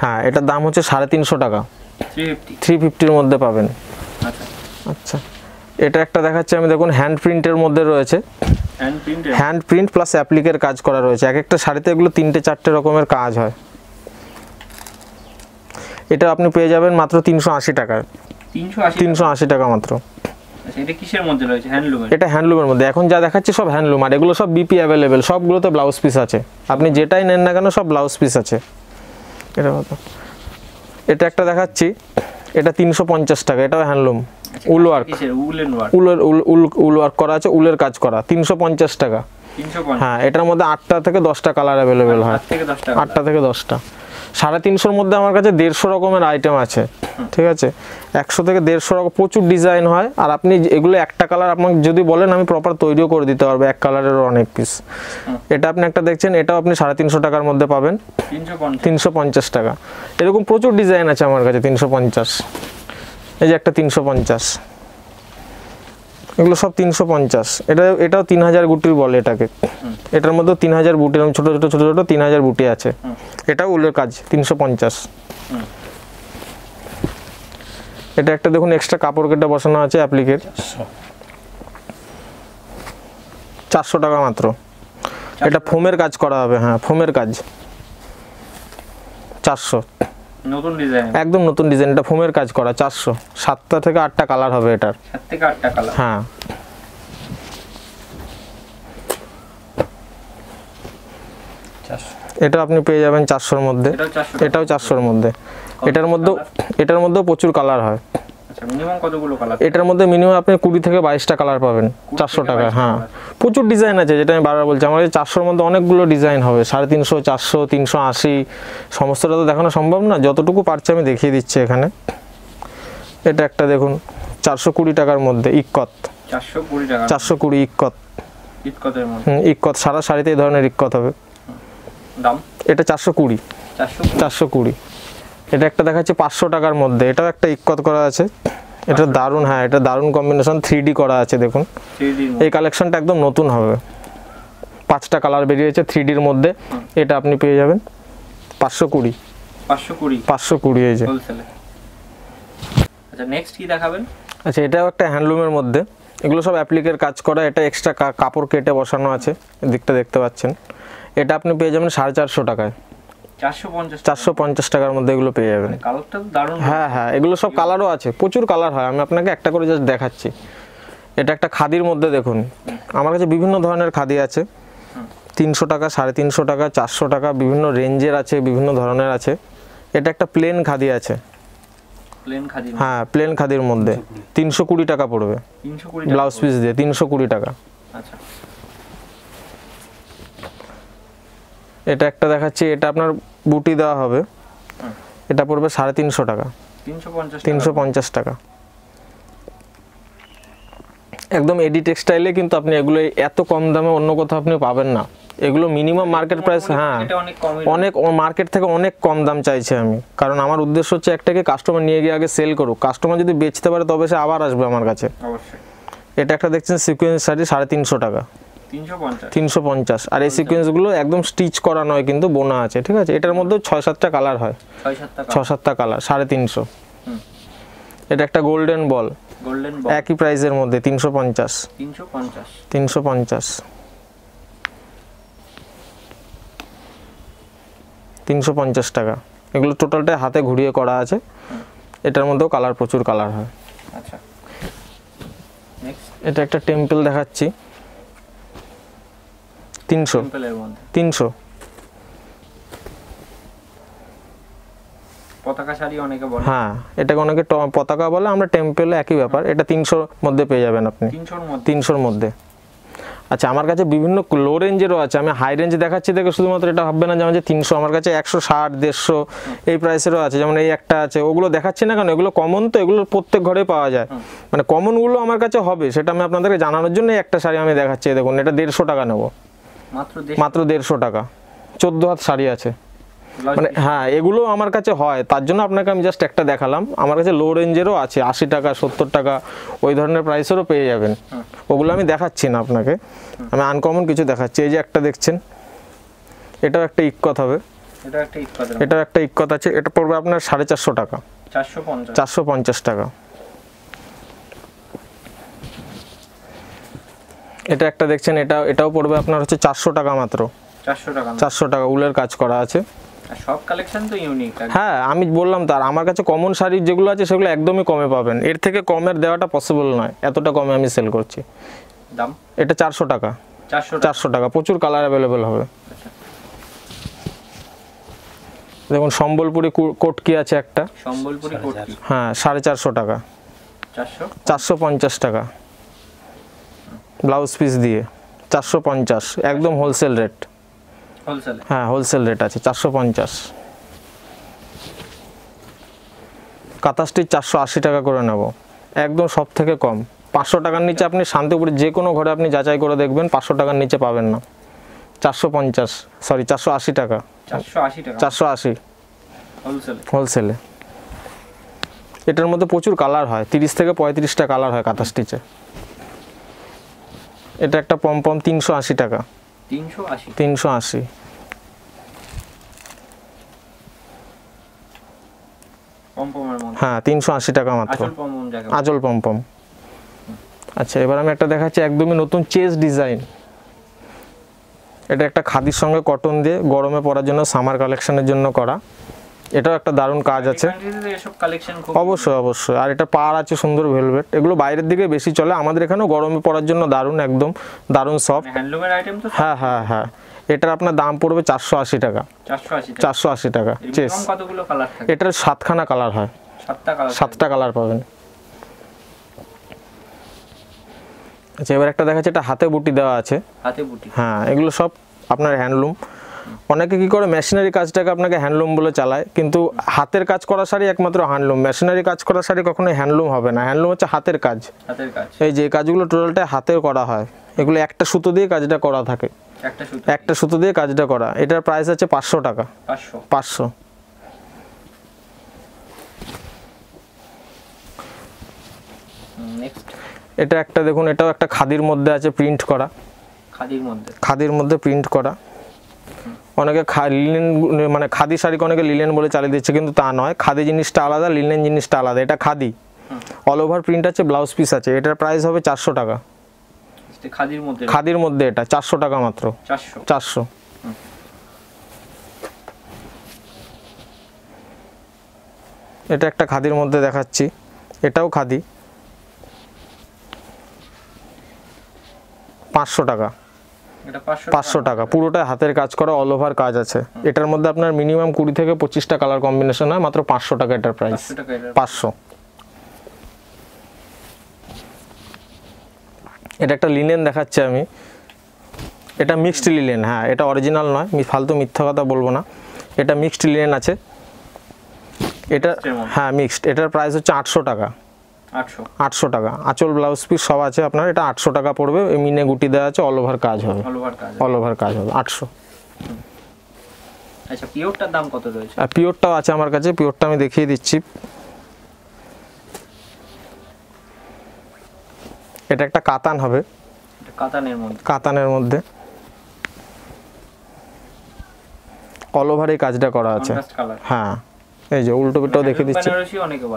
হ্যাঁ এটার দাম হচ্ছে সাড়ে তিনশো টাকা। থ্রি ফিফটির মধ্যে পাবেন। আচ্ছা। আচ্ছা। এটা একটা দেখাচ্ছি আমি দেখুন হ্যান্ড প্রিন্টের মধ্যে রয়েছে। হ্যান্ড প্রিন্ট প্লাস অ্যাপ্লিকের কাজ করা রয়েছে। এক একটা শাড়িতে এগুলো তিনটে চারটে রকমের কাজ হয়। এটা আপনি পেয়ে যাবেন মাত্র তিনশো আশি টাকায় তিনশো আশি টাকা? মাত্র। আচ্ছা এটা হ্যান্ডলুমের মধ্যে এখন যা দেখাচ্ছি সব হ্যান্ডলুম আর এগুলো সব বিপি অ্যাভেলেবেল সবগুলোতে ব্লাউজ পিস আছে। আপনি যেটাই নেন না কেন সব ব্লাউজ পিস আছে। এটা এটা একটা দেখাচ্ছি। এটা তিনশো পঞ্চাশ টাকা এটাও হ্যান্ডলুম উল ওয়ার্ক উলের উল উল ওয়ার্ক করা আছে উলের কাজ করা। তিনশো পঞ্চাশ টাকা। হ্যাঁ এটার মধ্যে আটটা থেকে দশটা কালার অ্যাভেলেবেল হয়। আটটা থেকে দশটা। সাড়ে তিনশোর মধ্যে আমার কাছে দেড়শো রকমের আইটেম আছে ঠিক আছে? একশো থেকে দেড়শো রকম প্রচুর ডিজাইন হয় আর আপনি এগুলো একটা কালার আপনাকে যদি বলেন আমি প্রপার তৈরিও করে দিতে পারব এক কালারেরও অনেক পিস এটা আপনি একটা দেখছেন এটাও আপনি সাড়ে তিনশো টাকার মধ্যে পাবেন। তিনশো পঞ্চাশ। টাকা। এরকম প্রচুর ডিজাইন আছে আমার কাছে তিনশো পঞ্চাশ। এই যে একটা তিনশো পঞ্চাশ। এগুলো সব তিনশো পঞ্চাশ। এটা এটাও তিন হাজার গুটির বলে এটাকে। এটার মধ্যে তিন হাজার বুটি এরকম ছোটো ছোটো ছোটো ছোটো তিন হাজার বুটি আছে। এটাও উলের কাজ তিনশো পঞ্চাশ। এটা একটা দেখুন এক্সট্রা কাপড় কেটে বসানো আছে অ্যাপ্লিকের চারশো টাকা মাত্র। এটা ফোমের কাজ করা হবে হ্যাঁ ফোমের কাজ। চারশো। নতুন ডিজাইন একদম নতুন ডিজাইন এটা ফোমের কাজ করা চারশো। সাতটা থেকে আটটা কালার হবে এটার। সাত থেকে আটটা কালার হ্যাঁ। এটা আপনি পেয়ে যাবেন চারশোর মধ্যে। এটাও চারশো এটাও চারশোর মধ্যে। এটার মধ্যেও এটার মধ্যেও প্রচুর কালার হয়। আচ্ছা মিনিমাম কতগুলো কালার এটার মধ্যে মিনিমাম আপনি কুড়ি থেকে বাইশটা কালার পাবেন চারশো থেকে টাকা হ্যাঁ। প্রচুর ডিজাইন আছে যেটা আমি বারবার বলছি আমার চারশোর মধ্যে অনেকগুলো ডিজাইন হবে সাড়ে তিনশো চারশো তিনশো আশি সমস্তটা তো দেখানো সম্ভব না যতটুকু পারছি আমি দেখিয়ে দিচ্ছি এখানে। এটা একটা দেখুন চারশো কুড়ি টাকার মধ্যে ইক্কত। চারশো কুড়ি টাকা চারশো কুড়ি ইক্কত। ঈদ মধ্যে? ইক্কত সারা শাড়িতে এই ধরনের ইক্কত হবে। দাম? এটা চারশো কুড়ি। চারশো কুড়ি। এটা একটা দেখাচ্ছে পাঁচশো টাকার মধ্যে। এটাও একটা ইক্কত করা আছে। এটা দারুণ হ্যাঁ এটা দারুণ কম্বিনেশন থ্রি করা আছে দেখুন। এই কালেকশনটা একদম নতুন হবে। পাঁচটা কালার বেরিয়েছে থ্রি ডির মধ্যে। এটা আপনি পেয়ে যাবেন। পাঁচশো কুড়ি। পাঁচশো কুড়ি? পাঁচশো কুড়ি এই যে। আচ্ছা নেক্সট কি দেখাবেন? আচ্ছা এটাও একটা হ্যান্ডলুমের মধ্যে। এগুলো সব অ্যাপ্লিকের কাজ করা। এটা এক্সট্রা কাপড় কেটে বসানো আছে। দিকটা দেখতে পাচ্ছেন। এটা আপনি পেয়ে যাবেন সাড়ে চারশো টাকায়। চারশো পঞ্চাশ টাকার মধ্যে এগুলো পেয়ে যাবেন। দারুণ হ্যাঁ হ্যাঁ। এগুলো সব কালারও আছে প্রচুর কালার হয়। আমি আপনাকে একটা করে জাস্ট দেখাচ্ছি। এটা একটা খাদির মধ্যে দেখুন। আমার কাছে বিভিন্ন ধরনের খাদি আছে। তিনশো টাকা সাড়ে তিনশো টাকা চারশো টাকা বিভিন্ন রেঞ্জের আছে বিভিন্ন ধরনের আছে। এটা একটা প্লেন খাদি আছে। হ্যাঁ প্লেন খাদির মধ্যে। তিনশো কুড়ি টাকা পড়বে। ব্লাউজ পিস দিয়ে তিনশো কুড়ি টাকা। আচ্ছা। এটা একটা দেখাচ্ছি এটা আপনার বুটি দেওয়া হবে। এটা পড়বে সাড়ে তিনশো টাকা। তিনশো পঞ্চাশ টাকা। একদম এডি টেক্সটাইলে কিন্তু আপনি এগুলো এত কম দামে অন্য কোথাও আপনি পাবেন না। এগুলো মিনিমাম মার্কেট প্রাইস হ্যাঁ। অনেক মার্কেট থেকে অনেক কম দাম চাইছি আমি। কারণ আমার উদ্দেশ্য হচ্ছে একটাকে কাস্টমার নিয়ে গিয়ে আগে সেল করুক। কাস্টমার যদি বেচতে পারে তবে সে আবার আসবে আমার কাছে। এটা একটা দেখছেন সিকোয়েন্স শাড়ি সাড়ে তিনশো টাকা। তিনশো পঞ্চাশ। আর এই সিকোয়েন্সগুলো একদম স্টিচ করা নয় কিন্তু বোনা আছে ঠিক আছে? এটার মধ্যে ছয় সাতটা কালার হয় ছয় সাতটা কালার সাড়ে তিনশো। এটা একটা গোল্ডেন বল গোল্ডেন একই মধ্যে তিনশো পঞ্চাশ। তিনশো পঞ্চাশ। তিনশো পঞ্চাশ। টাকা। এগুলো টোটালটাই হাতে ঘুরিয়ে করা আছে। এটার মধ্যেও কালার প্রচুর কালার হয়। আচ্ছা। এটা একটা টেম্পল দেখাচ্ছি। তিনশো। তিনশো। পতাকা শাড়ি অনেকে বলে। হ্যাঁ এটাকে অনেকে পতাকা বলে আমরা টেম্পেলে একই ব্যাপার। এটা তিনশোর মধ্যে পেয়ে যাবেন আপনি। তিনশোর মধ্যে। আচ্ছা আমার কাছে বিভিন্ন লো রেঞ্জেরও আছে। আমি হাই রেঞ্জ দেখাচ্ছি দেখে শুধুমাত্র এটা ভাববে না যে আমার যে তিনশো আমার কাছে একশো ষাট দেড়শো এই প্রাইসেরও আছে। যেমন এই একটা আছে। ওগুলো দেখাচ্ছি না কেন? এগুলো কমন তো এগুলো প্রত্যেক ঘরে পাওয়া যায়। মানে কমনগুলো আমার কাছে হবে। সেটা আমি আপনাদেরকে জানানোর জন্য একটা শাড়ি আমি দেখাচ্ছি। দেখুন এটা দেড়শো টাকা নেব। মাত্র দেড়শো টাকা। চোদ্দ হাত শাড়ি আছে। মানে হ্যাঁ এগুলো আমার কাছে হয়। তার জন্য আপনাকে আমি জাস্ট একটা দেখালাম। আমার কাছে লো রেঞ্জেরও আছে আশি টাকা সত্তর টাকা ওই ধরনের প্রাইসেরও পেয়ে যাবেন। ওগুলো আমি দেখাচ্ছি না আপনাকে। আমি আনকমন কিছু দেখাচ্ছি। এই যে একটা দেখছেন এটাও একটা ইক্কত হবে। এটা একটা ইস্পাতের এটাও একটা ইক্কত আছে। এটা পড়বে আপনার সাড়ে চারশো টাকা। চারশো পঞ্চাশ টাকা। এটা একটা দেখছেন এটা এটাও পড়বে আপনার হচ্ছে চারশো টাকা মাত্র। চারশো টাকা। চারশো টাকা উলের কাজ করা আছে। সব কালেকশন তো ইউনিক হ্যাঁ আমি বললাম তার আমার কাছে কমন শাড়ি যেগুলো আছে সেগুলো একদমই কমে পাবেন। এর থেকে কমের দেওয়াটা পসিবল নয় এতটা কমে আমি সেল করছি। দাম? এটা চারশো টাকা। চারশো টাকা। প্রচুর কালার অ্যাভেলেবেল হবে। দেখুন সম্বলপুরি কু- কোটকি আছে একটা। সম্বলপুরি কোটি হ্যাঁ সাড়ে চারশো টাকা। চারশো পঞ্চাশ টাকা। ব্লাউজ পিস দিয়ে চারশো পঞ্চাশ একদম হোলসেল রেট হ্যাঁ হোলসেল রেট আছে চারশো পঞ্চাশ। কাঁথা স্টিচ চারশো আশি টাকা করে নেব। একদম সব থেকে কম। পাঁচশো টাকার নিচে আপনি শান্তিপুরে যে কোনো ঘরে আপনি যাচাই করে দেখবেন পাঁচশো টাকার নিচে পাবেন না। চারশো পঞ্চাশ সরি চারশো আশি টাকা। চারশো আশি হোলসেলে এটার মধ্যে প্রচুর কালার হয় তিরিশ থেকে পঁয়ত্রিশটা কালার হয় কাঁথা স্টিচে এটা একটা পমপম তিনশো আশি টাকা। তিনশো আশি? হ্যাঁ তিনশো আশি টাকা মাত্র। আঁচল পম্পম আচ্ছা এবার আমি একটা দেখাচ্ছি একদমই নতুন চেস ডিজাইন। এটা একটা খাদির সঙ্গে কটন দিয়ে গরমে পরার জন্য সামার কালেকশনের জন্য করা। এটাও একটা দারুণ কাজ আছে। অবশ্যই অবশ্যই। আর এটা পার আছে সুন্দর ভেলভেট এগুলো বাইরের দিকে বেশি চলে। আমাদের এখানেও গরমে পড়ার জন্য দারুণ একদম দারুণ সফট হ্যান্ডলুমের হ্যাঁ হ্যাঁ হ্যাঁ। এটার আপনার দাম পড়বে চারশো আশি টাকা। চারশো আশি টাকা। চেস এটার সাতখানা কালার হয়। সাতটা কালার পাবেন। আচ্ছা এবার একটা দেখাচ্ছে। এটা হাতে বুটি দেওয়া আছে। হাতে বুটি। হ্যাঁ এগুলো সব আপনার হ্যান্ডলুম অনেকে কি করে মেশিনারি কাজটাকে আপনাকে হ্যান্ডলুম বলে চালায় কিন্তু হাতের কাজ করা শাড়ি একমাত্র হ্যান্ডলুম মেশিনারি কাজ করা শাড়ি কখনোই হ্যান্ডলুম হবে না। হ্যান্ডলুম হচ্ছে হাতের কাজ। হাতের কাজ। এই যে কাজগুলো টোটালটা হাতে করা হয় এগুলো একটা সুতো দিয়ে কাজটা করা থাকে। একটা সুতো একটা সুতো দিয়ে কাজটা করা। এটার প্রাইস আছে পাঁচশো টাকা। পাঁচশো। এটা একটা দেখুন এটাও একটা খাদির মধ্যে আছে প্রিন্ট করা। খাদির মধ্যে। খাদির মধ্যে প্রিন্ট করা। অনেকে লিলেন মানে খাদি শাড়িকে অনেকে লিলেন বলে চালিয়ে দিচ্ছে কিন্তু তা নয়। খাদি জিনিসটা আলাদা লিলেন জিনিসটা আলাদা। এটা খাদি। অল ওভার প্রিন্ট আছে ব্লাউজ পিস আছে। এটার প্রাইস হবে চারশো টাকা। খাদির মধ্যে খাদির মধ্যে এটা চারশো টাকা মাত্র। চারশো? চারশো। এটা একটা খাদির মধ্যে দেখাচ্ছি। এটাও খাদি। পাঁচশো টাকা। পাঁচশো টাকা। পুরোটা হাতের কাজ করা অল ওভার কাজ আছে। এটার মধ্যে আপনার মিনিমাম কুড়ি থেকে পঁচিশটা কালার কম্বিনেশন হয় মাত্র পাঁচশো টাকা এটার প্রাইস পাঁচশো এটা একটা লিনেন দেখাচ্ছি আমি। এটা মিক্সড লিনেন হ্যাঁ এটা অরিজিনাল নয় ফালতু মিথ্যা কথা বলব না। এটা মিক্সড লিনেন আছে। এটা। হ্যাঁ মিক্সড এটার প্রাইস হচ্ছে আটশো টাকা। আটশো। টাকা। আঁচল ব্লাউজ পিস সব আছে আপনার। এটা আটশো টাকা পড়বে। মিনে গুটি দেওয়া আছে অল ওভার কাজ হবে। অল ওভার কাজ অল ওভার কাজ হবে। আটশো। আচ্ছা পিওরটার দাম কত রয়েছে? আর পিওরটাও আছে আমার কাছে। পিওরটা আমি দেখিয়ে দিচ্ছি। এটা একটা কাতান হবে। কাতানের মধ্যে। কাতানের মধ্যে। অল ওভার এই কাজটা করা আছে। হ্যাঁ। এই যে উল্টো পিঠটাও দেখে দিচ্ছি।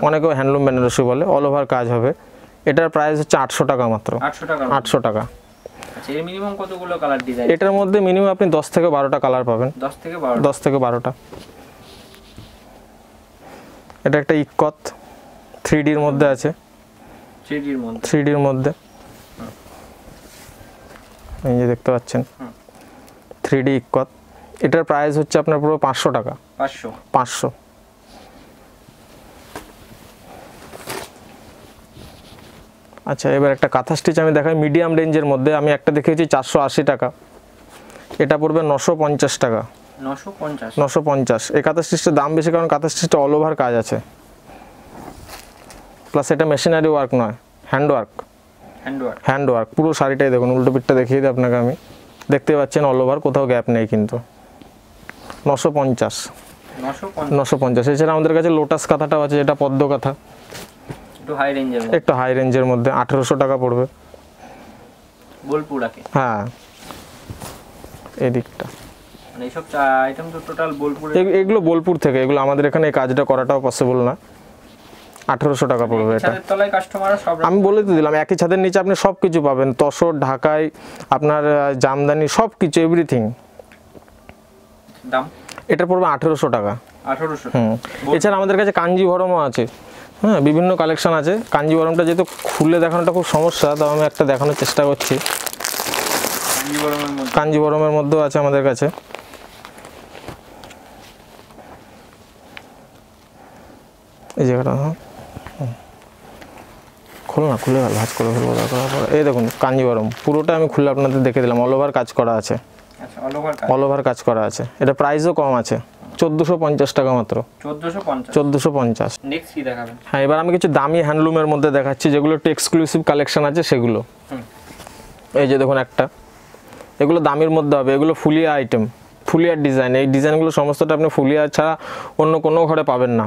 অনেকে হ্যান্ডলুম বেনারসি বলে। অল ওভার কাজ হবে। এটার প্রাইস হচ্ছে আটশো টাকা মাত্র। আটশো টাকা। আচ্ছা এটার মধ্যে মিনিমাম আপনি দশ থেকে বারোটা কালার পাবেন। দশ থেকে বারোটা। এটা একটা ইকত থ্রি ডির মধ্যে আছে। থ্রি ডির মধ্যে। এই যে দেখতে পাচ্ছেন। থ্রি ডি ইকত এটার প্রাইস হচ্ছে আপনার পুরো পাঁচশো টাকা। পাঁচশো। পাঁচশো। আচ্ছা এবার একটা কাঁথা স্টিচ আমি দেখাই। মিডিয়াম রেঞ্জের মধ্যে আমি একটা দেখেছি চারশো আশি টাকা। এটা পড়বে নশো পঞ্চাশ টাকা। নশো পঞ্চাশ। এই কাঁথা স্টিচটার দাম বেশি কারণ কাঁথা স্টিচটা অল ওভার কাজ আছে। প্লাস এটা মেশিনারি ওয়ার্ক নয় hand work handwork hand work পুরো শাড়িটাই দেখুন উল্টো পিঠটা দেখিয়ে দিই আপনাকে আমি। দেখতে পাচ্ছেন অল ওভার কোথাও গ্যাপ নেই কিন্তু। নশো পঞ্চাশ। নশো পঞ্চাশ। নশো পঞ্চাশ। এছাড়া আমাদের কাছে লোটাস কাঁথাটাও আছে যেটা পদ্ম কাঁথা। একটু হাই রেঞ্জের মধ্যে। একটু হাই রেঞ্জের মধ্যে আঠেরোশো টাকা পড়বে। বোলপুর আকে হ্যাঁ। এই দিকটা মানে এইসব আইটেম তো টোটাল বোলপুরে এগ- এগুলো বোলপুর থেকে এগুলো আমাদের এখানে এই কাজটা করাটাও পসিবল না। আঠেরোশো টাকা পড়বে এটা। আমি বলে তো দিলাম একই ছাদের নিচে আপনি সব কিছু পাবেন। তসর ঢাকায় আপনার জামদানি সব কিছু এভরিথিং দাম? এটা পড়বে আঠেরোশো টাকা। আঠারোশো। হুম। এছাড়া আমাদের কাছে কাঞ্জিভরমও আছে। হ্যাঁ বিভিন্ন কালেকশন আছে। কাঞ্জিভরমটা যেহেতু খুলে দেখানোটা খুব সমস্যা তাও আমি একটা দেখানোর চেষ্টা করছি। কাঞ্জিবরমের মধ্যেও আছে আমাদের কাছে। এই জায়গাটা হ্যাঁ। খোলো না খুলে ভাজ করে ফেলব পড়ে। এই দেখুন কাঞ্জিভরম পুরোটা আমি খুলে আপনাদের দেখে দিলাম। অল ওভার কাজ করা আছে। আচ্ছা অল ওভার কাজ। অল ওভার কাজ করা আছে। এটা প্রাইসও কম আছে। চোদ্দোশো পঞ্চাশ টাকা মাত্র। চোদ্দোশো পঞ্চাশ। হ্যাঁ এবার আমি কিছু দামি হ্যান্ডলুমের মধ্যে দেখাচ্ছি যেগুলো একটু এক্সক্লুসিভ কালেকশন আছে সেগুলো। এই যে দেখুন একটা। এগুলো দামের মধ্যে হবে এগুলো ফুলিয়া আইটেম ফুলিয়ার ডিজাইন এই ডিজাইনগুলো সমস্তটা আপনি ফুলিয়া ছাড়া অন্য কোনো ঘরে পাবেন না।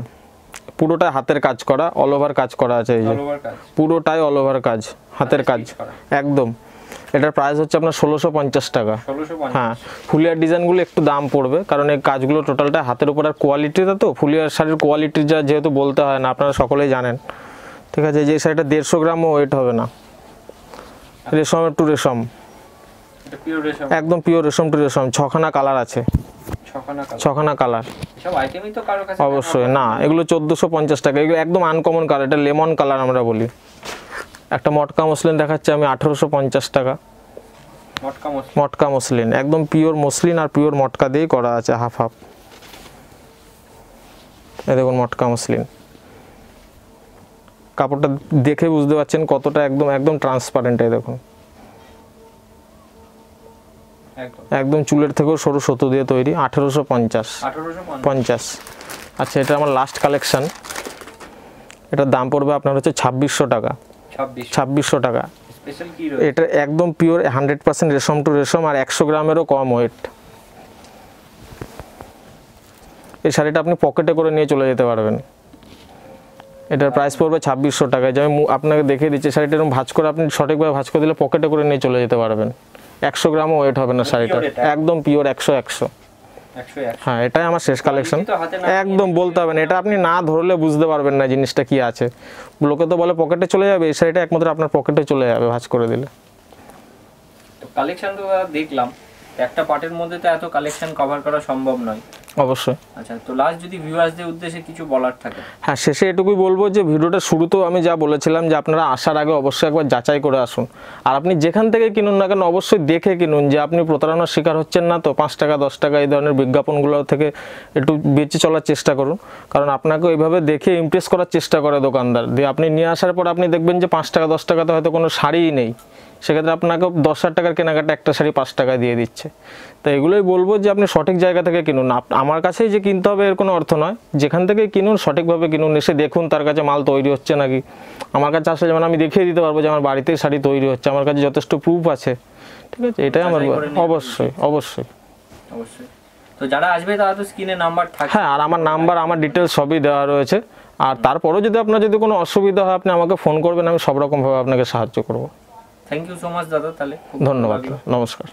পুরোটাই হাতের কাজ করা অল ওভার কাজ করা আছে এই যে। পুরোটাই অল ওভার কাজ হাতের কাজ। একদম। এটার প্রাইস হচ্ছে আপনার ষোলোশো পঞ্চাশ টাকা। হ্যাঁ ফুলিয়ার ডিজাইনগুলো একটু দাম পড়বে কারণ এই কাজগুলো টোটালটা হাতের উপর আর কোয়ালিটিটা তো ফুলিয়ার শাড়ির কোয়ালিটি যা যেহেতু বলতে হয় না আপনারা সকলেই জানেন। ঠিক আছে যে শাড়িটা দেড়শো গ্রামও ওয়েট হবে না। রেশম টু রেশম। একদম পিওর রেশম টু রেশম ছখানা কালার আছে। ছখানা কালার অবশ্যই না এগুলো চোদ্দোশো পঞ্চাশ টাকা এগুলো একদম আনকমন কালার এটা লেমন কালার আমরা বলি। একটা মটকা মসলিন দেখাচ্ছে আমি আঠেরোশো পঞ্চাশ টাকা। মটকা মসলিন। একদম পিওর মসলিন আর পিওর মটকা দিয়েই করা আছে হাফ হাফ এই দেখুন মটকা মসলিন। কাপড়টা দেখে বুঝতে পারছেন কতটা একদম একদম ট্রান্সপারেন্ট এই দেখুন। একদম। চুলের থেকেও সরু সুতো দিয়ে তৈরি আঠেরোশো পঞ্চাশ। পঞ্চাশ। আচ্ছা এটা আমার লাস্ট কালেকশান এটার দাম পড়বে আপনার হচ্ছে ছাব্বিশশো টাকা। ছাব্বিশশো। টাকা। এটা একদম পিওর হান্ড্রেড পার্সেন্ট রেশম টু রেশম আর একশো গ্রামেরও কম ওয়েট এই শাড়িটা আপনি পকেটে করে নিয়ে চলে যেতে পারবেন। এটার প্রাইস পড়বে ছাব্বিশশো টাকা যে আমি আপনাকে দেখিয়ে দিচ্ছি শাড়িটা এরকম ভাঁজ করে আপনি সঠিকভাবে ভাঁজ করে দিলে পকেটে করে নিয়ে চলে যেতে পারবেন। একশো গ্রামও ওয়েট হবে না শাড়িটা একদম পিওর একশো একশো। হ্যাঁ এটাই আমার শেষ কালেকশন একদম বলতে হবে না এটা আপনি না ধরলে বুঝতে পারবেন না জিনিসটা কি আছে। লোকে তো বলে পকেটে চলে যাবে এই শাড়িটা একমাত্র আপনার পকেটে চলে যাবে ভাঁজ করে দিলে। তো কালেকশন তো দেখলাম একটা পার্টের মধ্যে তো এত কালেকশন কভার করা সম্ভব নয়। অবশ্যই। আচ্ছা তো লাস্ট যদি ভিউয়ার্সদের উদ্দেশ্যে কিছু বলার থাকে। হ্যাঁ শেষে এটুকুই বলব যে ভিডিওটা শুরুতেও আমি যা বলেছিলাম যে আপনারা আসার আগে অবশ্যই একবার যাচাই করে আসুন। আর আপনি যেখান থেকে কিনুন না কেন অবশ্যই দেখে কিনুন যে আপনি প্রতারণার শিকার হচ্ছেন না তো পাঁচ টাকা দশ টাকা এই ধরনের বিজ্ঞাপনগুলো থেকে একটু বেঁচে চলার চেষ্টা করুন। কারণ আপনাকে ওইভাবে দেখে ইমপ্রেস করার চেষ্টা করে দোকানদার। দিয়ে আপনি নিয়ে আসার পর আপনি দেখবেন যে পাঁচ টাকা দশ টাকাতে হয়তো কোনো শাড়িই নেই। সেক্ষেত্রে আপনাকে দশ হাজার টাকার কেনাকাটা একটা শাড়ি পাঁচ টাকা দিয়ে দিচ্ছে। তো এগুলোই বলব যে আপনি সঠিক জায়গা থেকে কিনুন। আমার কাছেই যে কিনতে হবে এর কোনো অর্থ নয়। যেখান থেকে কিনুন সঠিকভাবে কিনুন এসে দেখুন তার কাছে মাল তৈরি হচ্ছে নাকি। আমার কাছে আসলে যেমন আমি দেখিয়ে দিতে পারব যে আমার বাড়িতেই শাড়ি তৈরি হচ্ছে আমার কাছে যথেষ্ট প্রুফ আছে। ঠিক আছে? এটাই আমার অবশ্যই অবশ্যই। অবশ্যই। তো যারা আসবে তারা তো স্ক্রিনে নাম্বার থাকে। হ্যাঁ আর আমার নাম্বার আমার ডিটেলস সবই দেওয়া রয়েছে। আর তারপরেও যদি আপনার যদি কোনো অসুবিধা হয় আপনি আমাকে ফোন করবেন আমি সব রকমভাবে আপনাকে সাহায্য করব। থ্যাংক ইউ সো মাচ দাদা তাহলে খুব ভালো ধন্যবাদ লাগলো। নমস্কার